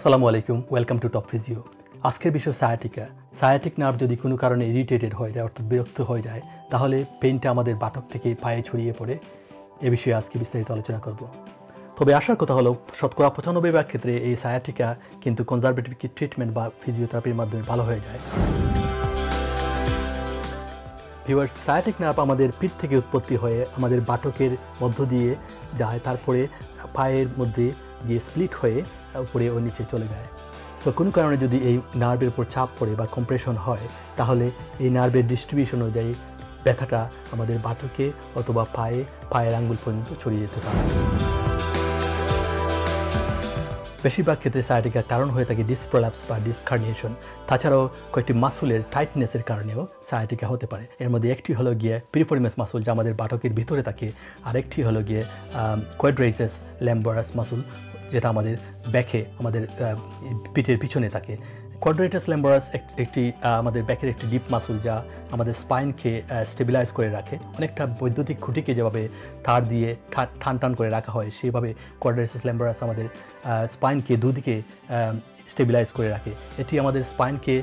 আসসালামু আলাইকুম welcome to top physio আজকের বিষয় সায়াটিকা সায়াটিক নার্ভ যদি কোনো কারণে ইরিটেটেড হয়ে যায়, অর্থাৎ বিরক্ত হয়ে যায়, তাহলে পেইনটা আমাদের বাটক থেকে পায়ে ছড়িয়ে পড়ে। এ বিষয়ে আজকে বিস্তারিত আলোচনা করব। তবে আসার কথা হলো, শতকরা পঁচানব্বই ভাগ ক্ষেত্রে এই সায়াটিকা কিন্তু কনজারভেটিভ ট্রিটমেন্ট বা ফিজিওথেরাপির মাধ্যমে ভালো হয়ে যায়। ভিউয়ার সায়াটিক নার্ভ আমাদের পিঠ থেকে উৎপত্তি হয়ে আমাদের বাটকের মধ্য দিয়ে যায়, তারপরে পায়ের মধ্যে গিয়ে স্প্লিট হয়ে উপরে ও নিচে চলে যায়। সো কোনো কারণে যদি এই নার্ভের উপর চাপ পড়ে বা কম্প্রেশন হয়, তাহলে এই নার্ভের ডিস্ট্রিবিউশন অনুযায়ী ব্যথাটা আমাদের বাটকে অথবা পায়ে, পায়ের আঙ্গুল পর্যন্ত ছড়িয়ে যেতে পারে। বেশিরভাগ ক্ষেত্রে সায়াটিকার কারণ হয়ে থাকে ডিসপ্রোল্যাপস বা ডিসকার্নিয়েশন তাছাড়াও কয়েকটি মাসুলের টাইটনেসের কারণেও সায়াটিকা হতে পারে। এর মধ্যে একটি হলো গিয়ে প্রিফরিমাস মাসুল যা আমাদের বাটকের ভিতরে থাকে। আরেকটি হলো গিয়ে কোয়েড্রাইসাস ল্যাম্বরাস মাসুল যেটা আমাদের ব্যাকে, আমাদের পিঠের পিছনে থাকে। কোয়াড্রেটাস ল্যাম্বারাস একটি আমাদের ব্যাকের একটি ডিপ মাসুল যা আমাদের স্পাইনকে স্টেবিলাইজ করে রাখে। অনেকটা বৈদ্যুতিক খুঁটিকে যেভাবে তার দিয়ে ঠান টান করে রাখা হয় সেইভাবে কোয়াড্রেটাস ল্যাম্বারাস আমাদের স্পাইনকে দুদিকে স্টেবিলাইজ করে রাখে। এটি আমাদের স্পাইনকে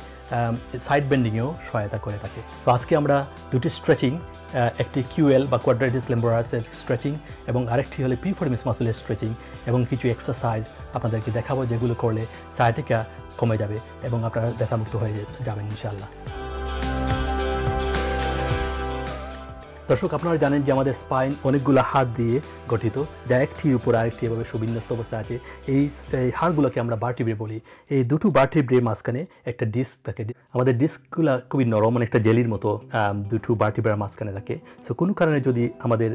সাইড বেন্ডিংয়েও সহায়তা করে থাকে। তো আজকে আমরা দুটি স্ট্রেচিং একটি কিউএল বা কোয়াড্রাইটিস লেম্বোরাসের স্ট্রেচিং এবং আরেকটি হলে পিফরমিস মাসুলের স্ট্রেচিং এবং কিছু এক্সারসাইজ আপনাদেরকে দেখাবো যেগুলো করলে সায়াটিকা কমে যাবে এবং আপনারা ব্যথামুক্ত হয়ে যাবেন ইনশাল্লাহ দর্শক, আপনারা জানেন যে আমাদের স্পাইন অনেকগুলো হাড় দিয়ে গঠিত, যা একটির উপর আরেকটি এভাবে সুবিন্যস্ত অবস্থা আছে। এই এই হাড়গুলোকে আমরা বার্টিব্রে বলি। এই দুটো বার্টিব্রে মাঝখানে একটা ডিস্ক থাকে। আমাদের ডিস্কগুলো খুবই নরম অনেকটা জেলির মতো দুটো বার্টিব্রার মাঝখানে থাকে। সো কোনো কারণে যদি আমাদের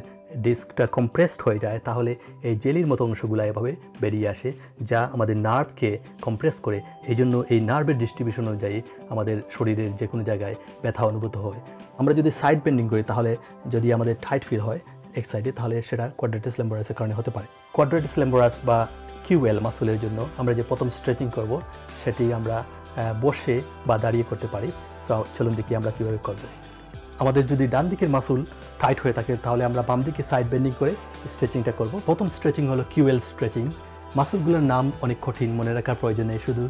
ডিস্কটা কম্প্রেসড হয়ে যায়, তাহলে এই জেলির মতো অংশগুলো এভাবে বেরিয়ে আসে, যা আমাদের নার্ভকে কম্প্রেস করে। এই জন্য এই নার্ভের ডিস্ট্রিবিউশন অনুযায়ী আমাদের শরীরের যে কোনো জায়গায় ব্যথা অনুভূত হয়। আমরা যদি সাইড বেন্ডিং করি, তাহলে যদি আমাদের টাইট ফিল হয় এক সাইডে তাহলে সেটা কোয়াড্রেটিস লেম্বোরাসের কারণে হতে পারে। কোয়াড্রেটিস লেম্বোরাস বা কিউএল মাসুলের জন্য আমরা যে প্রথম স্ট্রেচিং করব, সেটি আমরা বসে বা দাঁড়িয়ে করতে পারি। চলুন দেখি আমরা কীভাবে করব। আমাদের যদি ডান দিকের মাসুল টাইট হয়ে থাকে, তাহলে আমরা বাম দিকে সাইড বেন্ডিং করে স্ট্রেচিংটা করব। প্রথম স্ট্রেচিং হলো কিউএল স্ট্রেচিং মাসুলগুলোর নাম অনেক কঠিন, মনে রাখার প্রয়োজন শুধু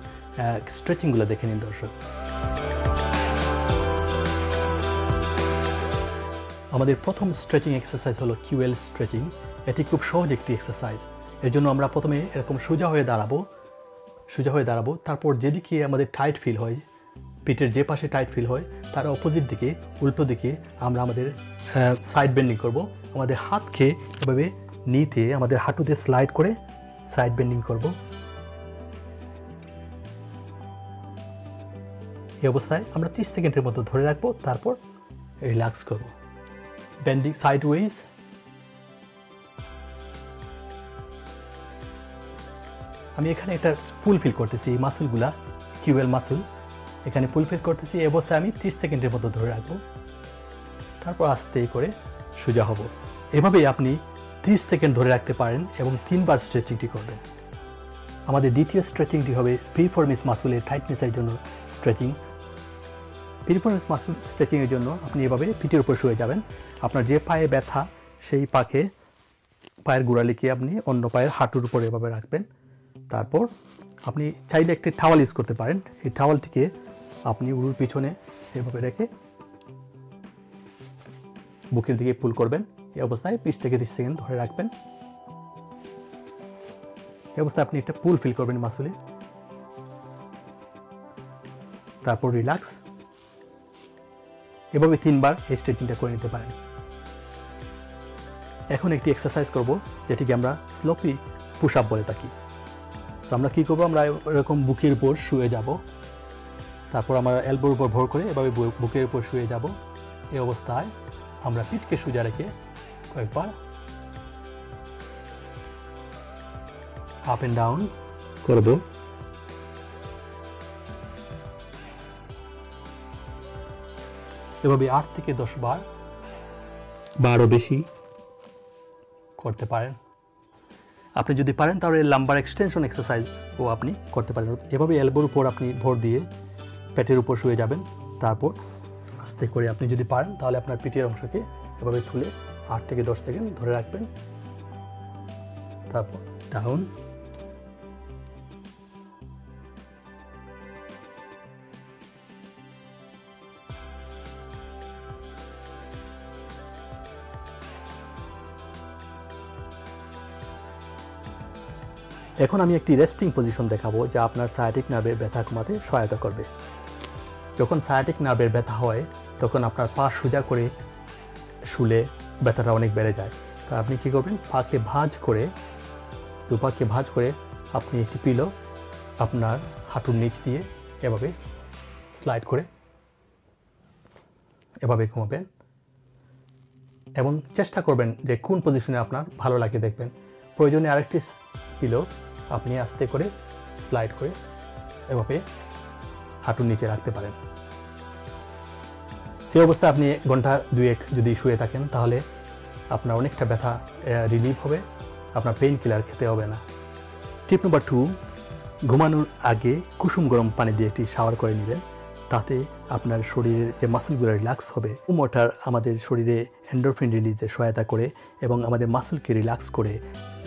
স্ট্রেচিংগুলো দেখে নিন দর্শক। আমাদের প্রথম স্ট্রেচিং এক্সারসাইজ হলো কিউএল স্ট্রেচিং এটি খুব সহজ একটি এক্সারসাইজ এর জন্য আমরা প্রথমে এরকম সোজা হয়ে দাঁড়াবো, সোজা হয়ে দাঁড়াবো, তারপর যেদিকে আমাদের টাইট ফিল হয়, পিঠের যে পাশে টাইট ফিল হয়, তার অপোজিট দিকে, উল্টো দিকে আমরা আমাদের সাইড বেন্ডিং করব। আমাদের হাতকে এভাবে নিতে, আমাদের হাঁটুতে স্লাইড করে সাইড বেন্ডিং করব। এই অবস্থায় আমরা ত্রিশ সেকেন্ডের মতো ধরে রাখব, তারপর রিল্যাক্স করব। Bending sideways. আমি এখানে একটা পুল ফিল করতেছি, এই মাসুলগুলা কিউএল মাসুল এখানে পুল ফিল করতেছি, এই অবস্থায় আমি ত্রিশ সেকেন্ডের মতো ধরে রাখব। তারপর আস্তে করে সোজা হব। এভাবেই আপনি ত্রিশ সেকেন্ড ধরে রাখতে পারেন এবং তিনবার স্ট্রেচিংটি করবেন। আমাদের দ্বিতীয় স্ট্রেচিংটি হবে প্রিফরমিস মাসুলের টাইটনেসের জন্য স্ট্রেচিং প্রিফরমিস মাসুল স্ট্রেচিংয়ের জন্য আপনি এভাবে পিঠের উপর শুয়ে যাবেন। আপনার যে পায়ে ব্যথা, সেই পাকে পায়ের গোড়ালিকে আপনি অন্য পায়ের হাঁটুর উপরে এভাবে রাখবেন। তারপর আপনি চাইলে একটি টাওয়াল ইউজ করতে পারেন। এই টাওয়ালটিকে আপনি উড়ুর পিছনে এভাবে রেখে বুকের দিকে পুল করবেন। এই অবস্থায় বিশ থেকে তিরিশ সেকেন্ড ধরে রাখবেন। এই অবস্থায় আপনি একটা পুল ফিল করবেন মাসুলে তারপর রিল্যাক্স এভাবে তিনবার এই স্ট্রেচিংটা করে নিতে পারেন। এখন একটি এক্সারসাইজ করব, যেটিকে আমরা স্লোপি পুশ আপ বলে থাকি। তো আমরা কী করব? আমরা এরকম বুকের উপর শুয়ে যাব। তারপর আমরা এলবোর উপর ভর করে এভাবে বুকের উপর শুয়ে যাব। এই অবস্থায় আমরা পিঠকে সোজা রেখে কয়েকবার আপ অ্যান্ড ডাউন করব। এভাবে আট থেকে দশ বার বা আরও বেশি করতে পারেন। আপনি যদি পারেন, তাহলে লাম্বার এক্সটেনশন এক্সারসাইজও আপনি করতে পারেন। এভাবে এলবোর উপর আপনি ভোর দিয়ে পেটের উপর শুয়ে যাবেন। তারপর আস্তে করে আপনি যদি পারেন, তাহলে আপনার পিঠের অংশকে এভাবে তুলে আট থেকে দশ সেকেন্ড ধরে রাখবেন। তারপর ডাউন এখন আমি একটি রেস্টিং পজিশন দেখাবো যা আপনার সায়াটিক নার্ভের ব্যথা কমাতে সহায়তা করবে। যখন সায়াটিক নার্ভের ব্যথা হয়, তখন আপনার পা সোজা করে শুলে ব্যথাটা অনেক বেড়ে যায়। তা আপনি কী করবেন? পাকে ভাঁজ করে, দুপাকে ভাঁজ করে আপনি একটি পিলো আপনার হাঁটুর নিচ দিয়ে এভাবে স্লাইড করে এভাবে ঘুমাবেন এবং চেষ্টা করবেন যে কোন পজিশনে আপনার ভালো লাগে দেখবেন। প্রয়োজনে আরেকটি পিলো আপনি আস্তে করে স্লাইড করে এভাবে হাঁটুর নিচে রাখতে পারেন। সেই অবস্থায় আপনি ঘণ্টা দুয়েক যদি শুয়ে থাকেন, তাহলে আপনার অনেকটা ব্যথা রিলিফ হবে, আপনার পেইন কিলার খেতে হবে না। টিপ নম্বর টু ঘুমানোর আগে কুসুম গরম পানি দিয়ে একটি শাওয়ার করে নেবেন। তাতে আপনার শরীরের যে মাসেলগুলো রিল্যাক্স হবে মোটার আমাদের শরীরে এন্ডোরফিন রিলিজে সহায়তা করে এবং আমাদের মাসেলকে রিল্যাক্স করে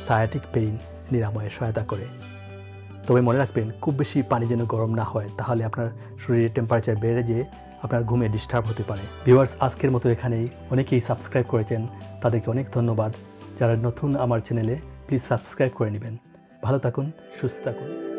সায়াটিক পেইন নিরাময়ে সহায়তা করে। তবে মনে রাখবেন, খুব বেশি পানি যেন গরম না হয়, তাহলে আপনার শরীরের টেম্পারেচার বেড়ে যেয়ে আপনার ঘুমে ডিস্টার্ব হতে পারে। ভিউয়ার্স আজকের মতো এখানেই। অনেকেই সাবস্ক্রাইব করেছেন, তাদেরকে অনেক ধন্যবাদ। যারা নতুন আমার চ্যানেলে প্লিজ সাবস্ক্রাইব করে নেবেন। ভালো থাকুন, সুস্থ থাকুন।